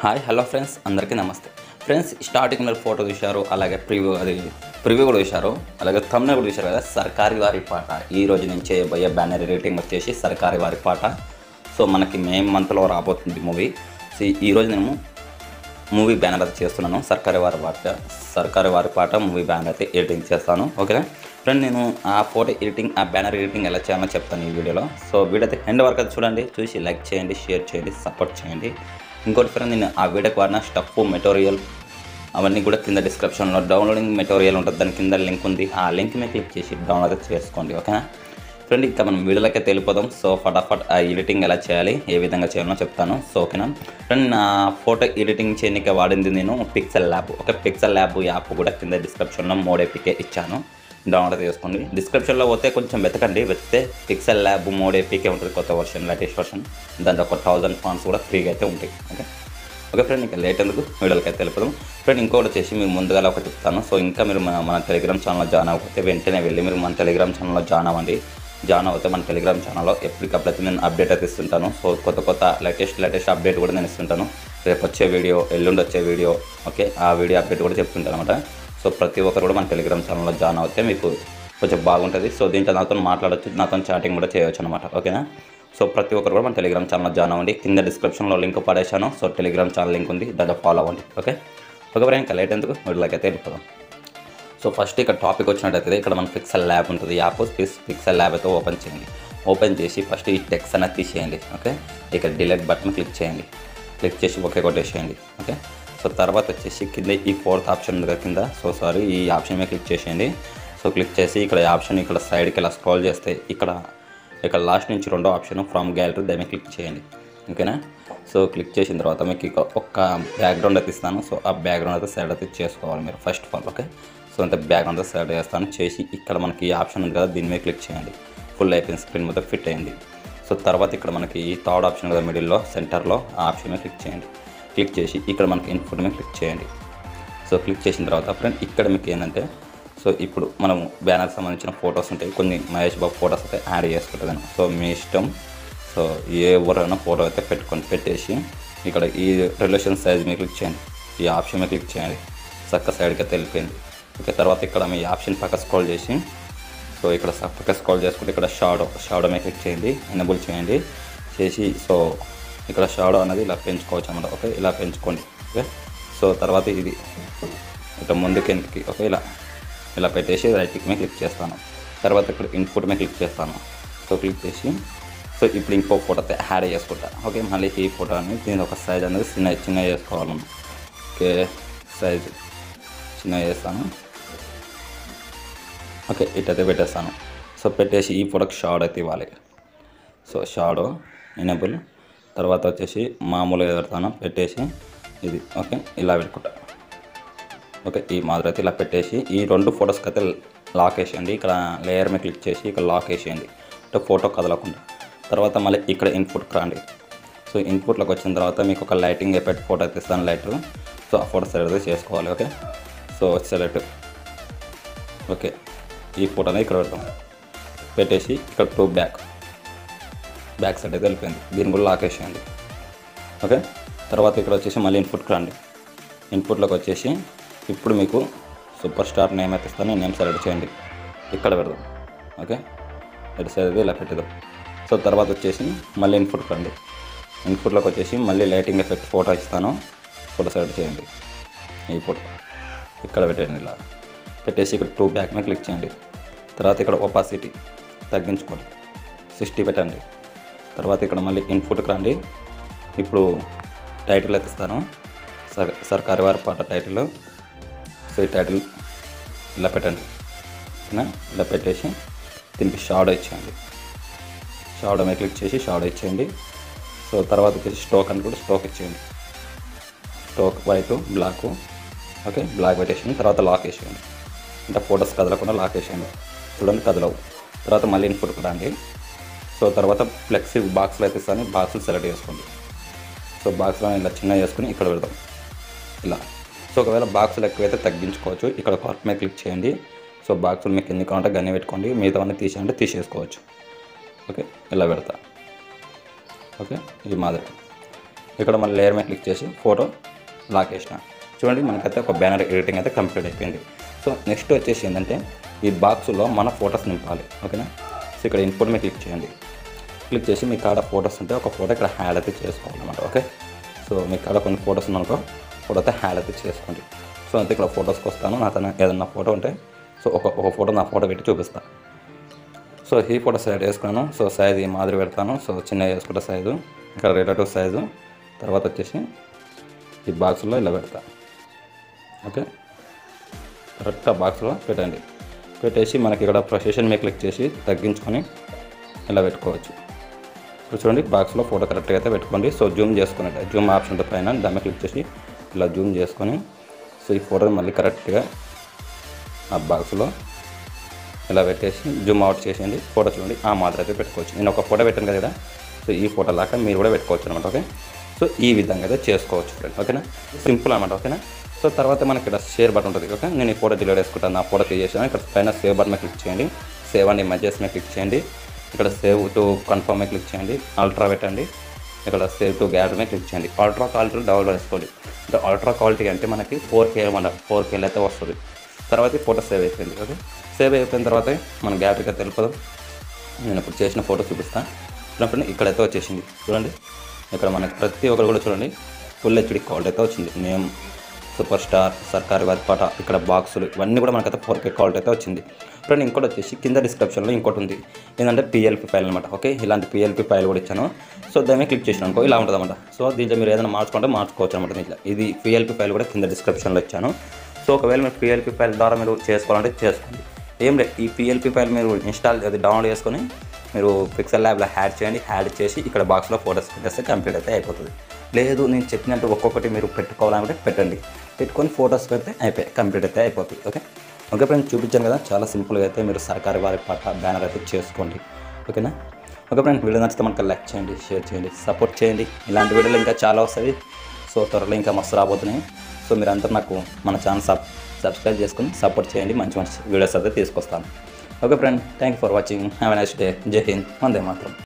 Hi hello friends అందరికీ నమస్తే. Friends starting మీరు ఫోటో చూశారు అలాగే ప్రివ్యూ అది ప్రివ్యూ కూడా చూశారు అలాగే తమిళ కూడా చూశారు కదా సర్కారీ వారి పాట. ఈ రోజు చేయబోయే బ్యానర్ రేటింగ్ వచ్చేసి సర్కారీ వారి పాట. సో మనకి మే మంత్లో రాబోతుంది మూవీ సో ఈ రోజు నేను మూవీ బ్యానర్ అయితే చేస్తున్నాను సర్కారీ వారి పాట. సర్కారీ వారి పాట మూవీ బ్యానర్ అయితే ఎడిటింగ్ చేస్తాను ఓకేనా ఫ్రెండ్ నేను ఆ ఫోటో ఎడిటింగ్ ఆ బ్యానర్ ఎడిటింగ్ ఎలా చేయాలో చెప్తాను ఈ వీడియోలో. సో వీడియో అయితే ఎండ్ వరకు అయితే చూడండి చూసి లైక్ చేయండి షేర్ చేయండి సపోర్ట్ చేయండి. ఇంకోటి ఫ్రెండ్ నేను ఆ వీడియోకి వాడిన స్టఫ్ మెటీరియల్ అవన్నీ కూడా కింద డిస్క్రిప్షన్లో డౌన్లోడింగ్ మెటీరియల్ ఉంటుంది దాని కింద లింక్ ఉంది. ఆ లింక్ మీద క్లిక్ చేసి డౌన్లోడ్ చేసుకోండి ఓకేనా ఫ్రెండ్ ఇంకా మనం వీడియోలకే తెలిపోదాం సో ఫటాఫట్ ఆ ఎడిటింగ్ ఎలా చేయాలి ఏ విధంగా చేయాలో చెప్తాను. సో ఓకేనా ఫ్రెండ్ నా ఫోటో ఎడిటింగ్ చేయడానికి వాడింది నేను పిక్సెల్ ల్యాబ్ ఒక పిక్సెల్ ల్యాబ్ యాప్ కూడా కింద డిస్క్రిప్షన్లో మోడేపికే ఇచ్చాను. డౌన్లోడ్ చేసుకోండి. డిస్క్రిప్షన్లో పోతే కొంచెం వెతకండి. వెతికితే పిక్సెల్ ల్యాబ్ మోడ్ ఏపీకే ఉంటుంది కొత్త వర్షన్ లేటెస్ట్ వర్షన్ దాంట్లో ఒక థౌజండ్ ఫాన్స్ కూడా ఫ్రీగా అయితే ఉంటాయి. ఓకే ఓకే ఫ్రెండ్ ఇంకా లేట్ ఎందుకు? వీడియోలకి అయితే తెలుపుదాం ఫ్రెండ్ ఇంకోటి వచ్చేసి మీరు ముందుగా ఒక చెప్తాను. సో ఇంకా మీరు మన మన టెలిగ్రామ్ ఛానల్లో జాయిన్ అవ్వకపోతే వెంటనే వెళ్ళి మీరు మన టెలిగ్రామ్ ఛానల్లో జాయిన్ అవ్వండి. జాయిన్ అవుతే మన టెలిగ్రామ్ ఛానల్లో ఎప్పటికప్పుడు అయితే నేను అప్డేట్ అయితే ఇస్తుంటాను. సో కొత్త కొత్త లేటెస్ట్ లేటెస్ట్ అప్డేట్ కూడా నేను ఇస్తుంటాను. రేపు వచ్చే వీడియో ఎల్లుండి వచ్చే వీడియో ఓకే ఆ వీడియో అప్డేట్ కూడా చెప్తుంటాను అనమాట సో ప్రతి ఒక్కరు కూడా మన టెలిగ్రామ్ ఛానల్లో జాయిన్ అవుతే మీకు కొంచెం బాగుంటుంది. సో దీంట్లో నాతో మాట్లాడొచ్చు నాతో చాటింగ్ కూడా చేయవచ్చు అనమాట ఓకేనా? సో ప్రతి ఒక్కరు కూడా మన టెలిగ్రామ్ ఛానల్ జాయిన్ అవ్వండి. కింద డిస్క్రిప్షన్లో లింక్ పడేశాను. సో టెలిగ్రామ్ ఛానల్ లింక్ ఉంది. దాంట్లో ఫాలో అవ్వండి. ఓకే? ఓకే ఫ్రెండ్ ఇంకా లేట్ ఎందుకు? వీళ్ళకైతే వెళ్ళిపోదాం. సో ఫస్ట్ ఇక్కడ టాపిక్ వచ్చినట్టయితే ఇక్కడ మన పిక్సెల్ ల్యాబ్ ఉంటుంది. యాప్ పిక్సెల్ ల్యాబ్ అయితే ఓపెన్ చేయండి. ఓపెన్ చేసి ఫస్ట్ ఈ టెక్స్ అనేది తీసేయండి. ఓకే? ఇక్కడ డిలీట్ బటన్ క్లిక్ చేయండి. క్లిక్ చేసి ఒకే కొట్టేసేయండి. ఓకే? సో తర్వాత వచ్చేసి కింద ఈ ఫోర్త్ ఆప్షన్ ఉంది కింద సో సారీ ఈ ఆప్షన్ మీద క్లిక్ చేసేయండి. సో క్లిక్ చేసి ఇక్కడ ఆప్షన్ ఇక్కడ సైడ్కి ఇలా స్క్రోల్ చేస్తే ఇక్కడ ఇక్కడ లాస్ట్ నుంచి రెండో ఆప్షన్ ఫ్రమ్ గ్యాలరీ దాని మీద క్లిక్ చేయండి. ఓకేనా? సో క్లిక్ చేసిన తర్వాత మీకు ఇక ఒక్క బ్యాక్గ్రౌండ్ అయితే ఇస్తాను. సో ఆ బ్యాక్గ్రౌండ్ అయితే సైడ్ అయితే చేసుకోవాలి మీరు ఫస్ట్ ఆఫ్ ఓకే? సో అంత బ్యాక్గ్రౌండ్ అయితే సైడ్ చేస్తాను. చేసి ఇక్కడ మనకి ఈ ఆప్షన్ ఉంది కదా దీని మీద క్లిక్ చేయండి. ఫుల్ అయిపోయింది స్క్రీన్ మీద ఫిట్ అయింది. సో తర్వాత ఇక్కడ మనకి ఈ థర్డ్ ఆప్షన్ కదా మిడిల్లో సెంటర్లో ఆ ఆప్షన్ మీద క్లిక్ చేయండి. క్లిక్ చేసి ఇక్కడ మనకి ఇన్పుట్ మీద క్లిక్ చేయండి. సో క్లిక్ చేసిన తర్వాత ఫ్రెండ్ ఇక్కడ మీకు ఏంటంటే సో ఇప్పుడు మనం బ్యానర్కి సంబంధించిన ఫొటోస్ ఉంటాయి. కొన్ని మహేష్ బాబు ఫొటోస్ అయితే యాడ్ చేసుకుంటుందని సో మీ ఇష్టం. సో ఎవరైనా ఫోటో అయితే పెట్టుకొని పెట్టేసి ఇక్కడ ఈ రిలేషన్ సైజ్ మీద క్లిక్ చేయండి. ఈ ఆప్షన్ మీద క్లిక్ చేయండి. చక్క సైడ్కి అయితే వెళ్ళిపోయింది. ఓకే తర్వాత ఇక్కడ మీ ఆప్షన్ పక్క స్క్రోల్ చేసి సో ఇక్కడ పక్క స్క్రోల్ చేసుకుంటే ఇక్కడ షాడో షాడో మీద క్లిక్ చేయండి. ఎనబుల్ చేయండి. చేసి సో ఇక్కడ షాడో అనేది ఇలా పెంచుకోవచ్చు అనమాట ఓకే? ఇలా పెంచుకోండి. ఓకే? సో తర్వాత ఇది ఇట్లా ముందుకి వెనక్కి ఓకే? ఇలా ఇలా పెట్టేసి రైట్ మీద క్లిక్ చేస్తాను. తర్వాత ఇక్కడ ఇన్పుట్ మీద క్లిక్ చేస్తాను. సో క్లిక్ చేసి సో ఇప్పుడు ఇంకో ఫోటో అయితే యాడ్ చేసుకుంటా. ఓకే? మళ్ళీ ఈ అనేది దీని ఒక సైజ్ అనేది చిన్న చిన్న చేసుకోవాలి ఓకే? సైజ్ చిన్న చేస్తాను. ఓకే? ఇటైతే పెట్టేస్తాను. సో పెట్టేసి ఈ ఫోటోకి షాడో అయితే ఇవ్వాలి. సో షాడో ఎనేబుల్ తర్వాత వచ్చేసి మామూలుగా పెడతాను పెట్టేసి ఇది ఓకే? ఇలా పెట్టుకుంటా. ఓకే ఈ మాదిరి అయితే ఇలా పెట్టేసి ఈ రెండు ఫొటోస్కి అయితే లాక్ వేసేయండి. ఇక్కడ లేయర్ మీద క్లిక్ చేసి ఇక్కడ లాక్ వేసేయండి. అంటే ఫోటో కదలకుండా. తర్వాత మళ్ళీ ఇక్కడ ఇన్పుట్కి రండి. సో ఇన్పుట్లోకి వచ్చిన తర్వాత మీకు ఒక లైటింగ్ ఎఫెక్ట్ ఫోటో అయితే ఇస్తాను సో ఆ ఫోటో సెలెక్ట్ చేసుకోవాలి ఓకే? So select. ఓకే ఈ ఫోటోని ఇక్కడ పెడతాం పెట్టేసి ఇక్కడ టూ బ్యాక్. బ్యాక్ సైడ్ అయితే వెళ్ళిపోయింది. దీన్ని కూడా లాక్ వేసేయండి. ఓకే? తర్వాత ఇక్కడ వచ్చేసి మళ్ళీ ఇన్పుట్కి రండి. ఇన్పుట్లోకి వచ్చేసి ఇప్పుడు మీకు సూపర్ స్టార్ నేమ్ అయితే ఇస్తాను. నేమ్ సెలెక్ట్ చేయండి. ఇక్కడ పెడదాం. ఓకే? ఇటు సైడ్ అయితే ఇలా పెట్టేద్దాం సో తర్వాత వచ్చేసి మళ్ళీ ఇన్పుట్కి రండి. ఇన్పుట్లోకి వచ్చేసి మళ్ళీ లైటింగ్ ఎఫెక్ట్ ఫోటో ఇస్తాను. ఫోటో సెలెక్ట్ చేయండి. ఈ ఫోటో ఇక్కడ పెట్టండి ఇలా. పెట్టేసి ఇక్కడ టూ బ్యాక్ని క్లిక్ చేయండి. తర్వాత ఇక్కడ ఒపాసిటీ తగ్గించుకోండి. సిక్స్టీ పెట్టండి. తర్వాత ఇక్కడ మళ్ళీ ఇన్పుట్కి రండి. ఇప్పుడు title ఎత్తిస్తాను. Sir Sarkaru Vaari Paata title so ఈ టైటిల్ ఇలా పెట్టండి. ఇలా పెట్టేసి దీనికి షాడో ఇచ్చేయండి. షాడో మీద క్లిక్ చేసి షాడో ఇచ్చేయండి. సో తర్వాత వచ్చేసి స్టోక్ అని కూడా స్టోక్ ఇచ్చేయండి. Stroke white black okay black పెట్టేసి తర్వాత లాక్ వేసేయండి. అంటే ఫోటోస్ కదలకుండా లాక్ వేసేయండి. చూడండి కదలవు. తర్వాత మళ్ళీ ఇన్పుట్కి రండి. సో తర్వాత ఫ్లెక్సీ బాక్స్ అయితే ఇస్తాను బాక్స్లు సెలెక్ట్ చేసుకోండి. సో బాక్స్లో ఇలా చిన్న చేసుకుని ఇక్కడ పెడతాం ఇలా. సో ఒకవేళ బాక్సులు ఎక్కువైతే తగ్గించుకోవచ్చు. ఇక్కడ కార్ట్ మీద క్లిక్ చేయండి. సో బాక్సులు మీకు ఎన్ని కావాలంటే గన్ని పెట్టుకోండి. మిగతా అన్నీ తీసేయంటే తీసేసుకోవచ్చు. ఓకే? ఇలా పెడతా. ఓకే? ఇది మాదిరి. ఇక్కడ మన లేయర్ మీద క్లిక్ చేసి ఫోటో లాక్ చేసిన చూడండి మనకైతే ఒక బ్యానర్ ఎడిటింగ్ అయితే కంప్లీట్ అయిపోయింది. సో నెక్స్ట్ వచ్చేసి ఏంటంటే ఈ బాక్స్లో మన ఫోటోస్ నింపాలి. ఓకేనా? సో ఇక్కడ ఇన్పుట్ మీద క్లిక్ చేయండి. క్లిక్ చేసి మీ కాడ ఫొటోస్ ఉంటే ఒక ఫోటో ఇక్కడ హ్యాడ్ అయితే చేసుకోవాలన్నమాట ఓకే సో మీ కాడ కొన్ని ఫొటోస్ ఉన్నానుకో ఫోటో అయితే హ్యాడ్ అయితే చేసుకోండి. సో అయితే ఇక్కడ ఫొటోస్కి వస్తాను. నా తన ఏదన్నా ఫోటో ఉంటే సో ఒక ఒక ఫోటో నా ఫోటో పెట్టి చూపిస్తాను సో ఈ ఫోటో సైడ్ వేసుకున్నాను. సో సైజ్ ఈ మాదిరి పెడతాను. సో చిన్న వేసుకుంటే సైజు ఇక్కడ రిలేటివ్ సైజు తర్వాత వచ్చేసి ఈ బాక్స్లో ఇలా పెడతా ఓకే కరెక్ట్ ఆ బాక్స్లో పెట్టండి. పెట్టేసి మనకి ఇక్కడ ప్రొసెషన్ మీద క్లిక్ చేసి తగ్గించుకొని ఇలా పెట్టుకోవచ్చు. ఇప్పుడు చూడండి బాక్స్లో ఫోటో కరెక్ట్గా అయితే పెట్టుకోండి. సో జూమ్ చేసుకున్నట్టు జూమ్ ఆప్షన్ పైన దాన్ని క్లిక్ చేసి ఇలా జూమ్ చేసుకొని సో ఈ ఫోటోని మళ్ళీ కరెక్ట్గా ఆ బాక్స్లో ఇలా పెట్టేసి జూమ్ అవుట్ చేసేయండి. ఫోటో చూడండి ఆ మాత్రం అయితే పెట్టుకోవచ్చు. నేను ఒక ఫోటో పెట్టాను కదా సో ఈ ఫోటో లాగా మీరు కూడా పెట్టుకోవచ్చు అనమాట ఓకే సో ఈ విధంగా అయితే చేసుకోవచ్చు ఫ్రెండ్ ఓకేనా సింపుల్ అనమాట ఓకేనా సో తర్వాత మనకి ఇక్కడ షేర్ బటన్ ఉంటుంది ఓకే నేను ఈ ఫోటో డిలీట్ చేసుకుంటాను నా ఫోటో తీసేసాను ఇక్కడ పైన సేవ్ బటన్ క్లిక్ చేయండి. సేవ్ అండ్ ఇమేజెస్ మీద క్లిక్ చేయండి. ఇక్కడ సేవ్ టు కన్ఫర్మ్ క్లిక్ చేయండి. అల్ట్రా పెట్టండి. ఇక్కడ సేవ్ టు గ్యాలరీ క్లిక్ చేయండి. అల్ట్రా క్వాలిటీ డౌన్లోడ్ చేసుకోండి అంటే అల్ట్రా క్వాలిటీ అంటే మనకి ఫోర్ కే మన ఫోర్ కేలో అయితే వస్తుంది. తర్వాత ఫోటో సేవ్ అయిపోయింది. ఓకే? సేవ్ అయిపోయిన తర్వాత మన గ్యాలరీకి అయితే వెళ్ళిపోదాం. నేను ఇప్పుడు చేసిన ఫోటో చూపిస్తాను చూడండి ఇక్కడైతే వచ్చేసింది. చూడండి. ఇక్కడ మనకి ప్రతి ఒక్కరు కూడా చూడండి. ఫుల్ హెచ్డి క్వాలిటీ అయితే వచ్చింది. నేమ్ సూపర్ స్టార్ సర్కార్ వర్పాట ఇక్కడ బాక్సులు ఇవన్నీ కూడా మనకైతే ఫోర్ కే క్వాలిటీ అయితే వచ్చింది. ఫ్రెండ్ ఇంకోటి వచ్చేసి కింద డిస్క్రిప్షన్లో ఇంకోటి ఉంది. ఏంటంటే పిఎల్పి ఫైల్ అనమాట ఓకే? ఇలాంటి పిఎల్పి ఫైల్ కూడా ఇచ్చాను. సో దాని క్లిక్ చేసిన అనుకో ఇలా ఉంటుంది అనమాట సో దీంట్లో మీరు ఏదైనా మార్చుకుంటే మార్చుకోవచ్చు అనమాట దీంట్లో. ఇది పిఎల్పి ఫైల్ కూడా కింద డిస్క్రిప్షన్లో ఇచ్చాను. సో ఒకవేళ మీరు పిఎల్పి ఫైల్ ద్వారా మీరు చేసుకోవాలంటే చేసుకోండి. ఏం లేదు ఈ పిఎల్పి ఫైల్ మీరు ఇన్స్టాల్ అది డౌన్లోడ్ చేసుకొని మీరు పిక్సెల్ ల్యాబ్లో హ్యాడ్ చేయండి హ్యాడ్ చేసి ఇక్కడ బాక్స్లో ఫోటోస్ పెట్టేస్తే కంప్లీట్ అయితే అయిపోతుంది. లేదు నేను చెప్పినట్టు ఒక్కొక్కటి మీరు పెట్టుకోవాలంటే పెట్టండి. పెట్టుకొని ఫొటోస్ పెడితే అయిపోయి కంప్లీట్ అయితే అయిపోతుంది ఓకే? ఓకే ఫ్రెండ్స్ చూపించాను కదా చాలా సింపుల్గా అయితే మీరు సర్కారు వారి పట్ల బ్యానర్ అయితే చేసుకోండి ఓకేనా? ఓకే ఫ్రెండ్స్ వీడియో నచ్చితే మనకు లైక్ చేయండి షేర్ చేయండి సపోర్ట్ చేయండి. ఇలాంటి వీడియోలు ఇంకా చాలా వస్తాయి. సో త్వరలో ఇంకా మస్తు రాబోతున్నాయి. సో మీరంతా నాకు మన ఛానల్ సబ్ సబ్స్క్రైబ్ చేసుకుని సపోర్ట్ చేయండి. మంచి మంచి వీడియోస్ అయితే తీసుకొస్తాను. Okay friend thank you for வாட்சிங் have nice day Jai Hind Vande Mataram